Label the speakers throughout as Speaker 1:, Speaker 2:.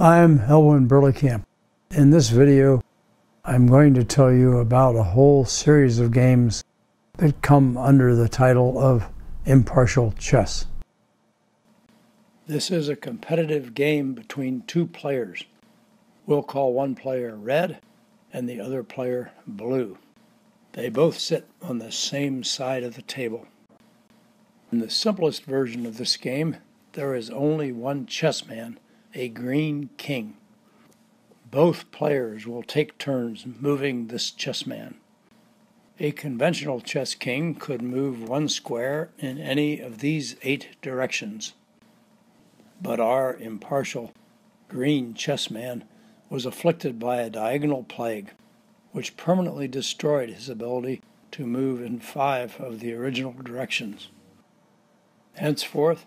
Speaker 1: I'm Elwyn Berlekamp. In this video, I'm going to tell you about a whole series of games that come under the title of impartial chess. This is a competitive game between two players. We'll call one player red and the other player blue. They both sit on the same side of the table. In the simplest version of this game, there is only one chessman, a green king. Both players will take turns moving this chessman. A conventional chess king could move one square in any of these eight directions. But our impartial green chessman was afflicted by a diagonal plague, which permanently destroyed his ability to move in five of the original directions. Henceforth,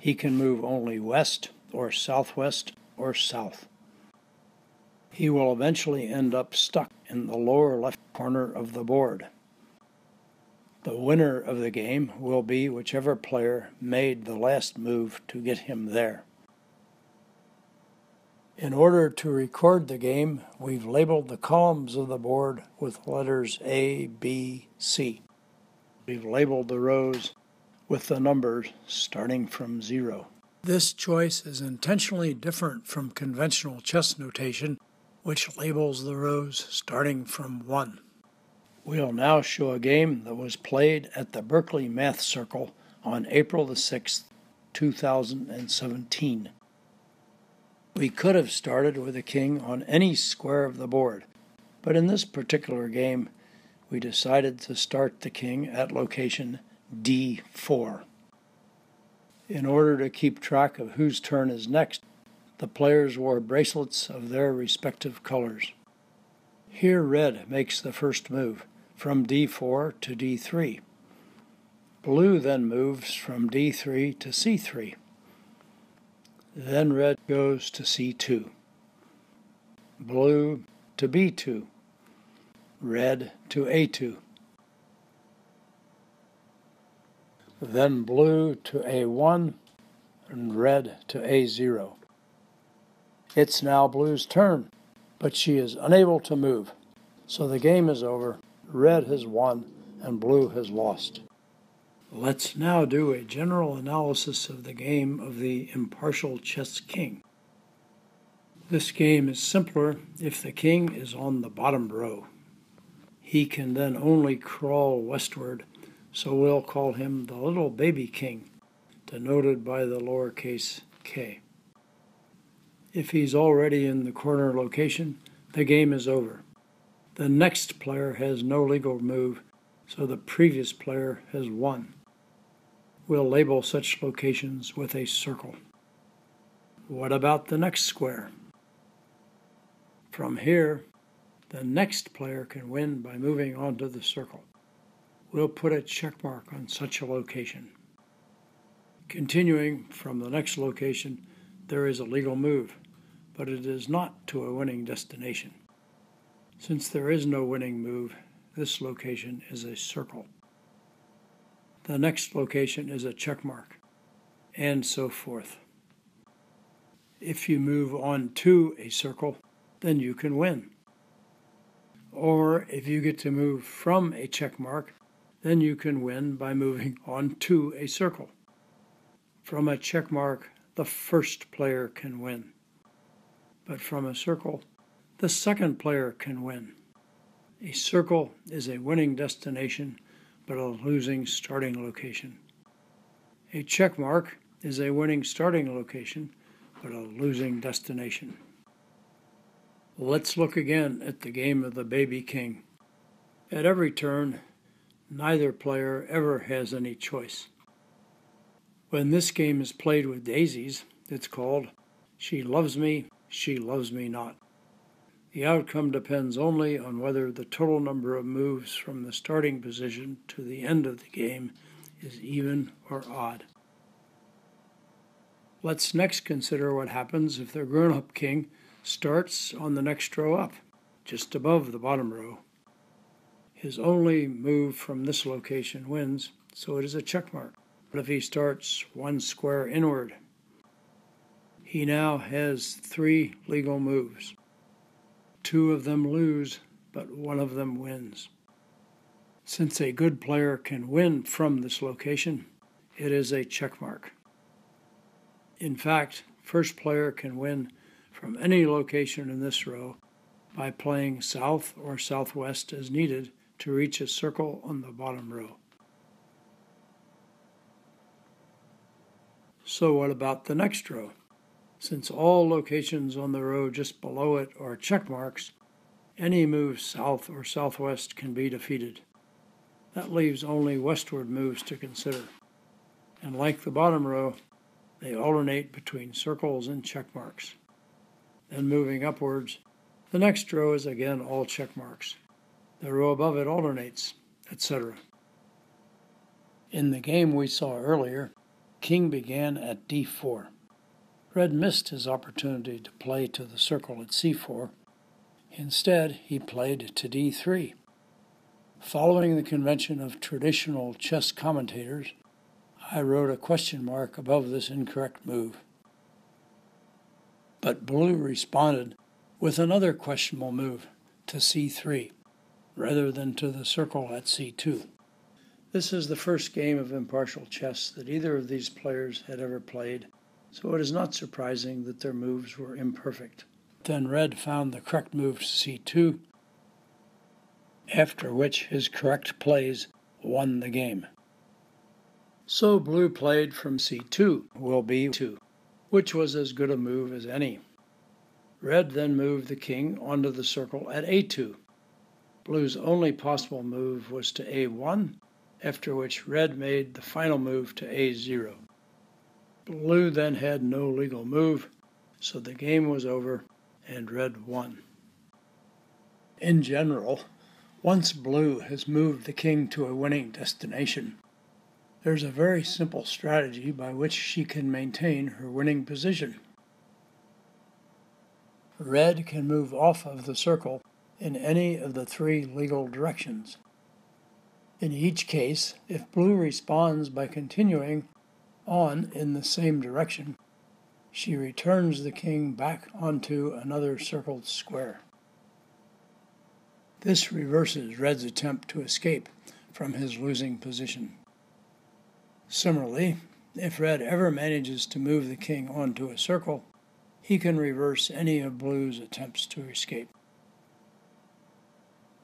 Speaker 1: he can move only west or southwest or south. He will eventually end up stuck in the lower left corner of the board. The winner of the game will be whichever player made the last move to get him there. In order to record the game, we've labeled the columns of the board with letters A, B, C. We've labeled the rows with the numbers starting from zero. This choice is intentionally different from conventional chess notation, which labels the rows starting from 1. We'll now show a game that was played at the Berkeley Math Circle on April the 6th, 2017. We could have started with a king on any square of the board, but in this particular game, we decided to start the king at location D4. In order to keep track of whose turn is next, the players wore bracelets of their respective colors. Here, red makes the first move from d4 to d3. Blue then moves from d3 to c3. Then red goes to c2. Blue to b2. Red to a2. Then blue to A1, and red to A0. It's now blue's turn, but she is unable to move. So the game is over. Red has won and blue has lost. Let's now do a general analysis of the game of the impartial chess king. This game is simpler if the king is on the bottom row. He can then only crawl westward so we'll call him the little baby king, denoted by the lowercase k. If he's already in the corner location, the game is over. The next player has no legal move, so the previous player has won. We'll label such locations with a circle. What about the next square? From here, the next player can win by moving onto the circle. We'll put a check mark on such a location. Continuing from the next location, there is a legal move, but it is not to a winning destination. Since there is no winning move, this location is a circle. The next location is a check mark, and so forth. If you move on to a circle, then you can win. Or if you get to move from a check mark, then you can win by moving on to a circle. From a check mark, the first player can win. But from a circle, the second player can win. A circle is a winning destination, but a losing starting location. A check mark is a winning starting location, but a losing destination. Let's look again at the game of the baby king. At every turn, neither player ever has any choice. When this game is played with daisies, it's called She Loves Me, She Loves Me Not. The outcome depends only on whether the total number of moves from the starting position to the end of the game is even or odd. Let's next consider what happens if the grown up king starts on the next row up, just above the bottom row. His only move from this location wins, so it is a check mark. But if he starts one square inward, He now has three legal moves. Two of them lose, but one of them wins. Since a good player can win from this location, it is a checkmark. In fact, first player can win from any location in this row by playing south or southwest as needed to reach a circle on the bottom row. So what about the next row? Since all locations on the row just below it are check marks, any move south or southwest can be defeated. That leaves only westward moves to consider. And like the bottom row, they alternate between circles and check marks. Then moving upwards, the next row is again all check marks. The row above it alternates, etc. In the game we saw earlier, King began at d4. Red missed his opportunity to play to the circle at c4. Instead, he played to d3. Following the convention of traditional chess commentators, I wrote a question mark above this incorrect move. But Blue responded with another questionable move to c3 rather than to the circle at c2. This is the first game of impartial chess that either of these players had ever played, so it is not surprising that their moves were imperfect. Then Red found the correct move to c2, after which his correct plays won the game. So Blue played from c2, will be 2, which was as good a move as any. Red then moved the king onto the circle at a2. Blue's only possible move was to a1, after which red made the final move to a0. Blue then had no legal move, so the game was over and red won. In general, once blue has moved the king to a winning destination, there's a very simple strategy by which she can maintain her winning position. Red can move off of the circle in any of the three legal directions. In each case, if blue responds by continuing on in the same direction, she returns the king back onto another circled square. This reverses red's attempt to escape from his losing position. Similarly, if red ever manages to move the king onto a circle, he can reverse any of blue's attempts to escape.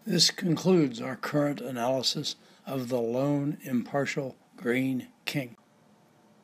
Speaker 1: This concludes our current analysis of the lone impartial green king.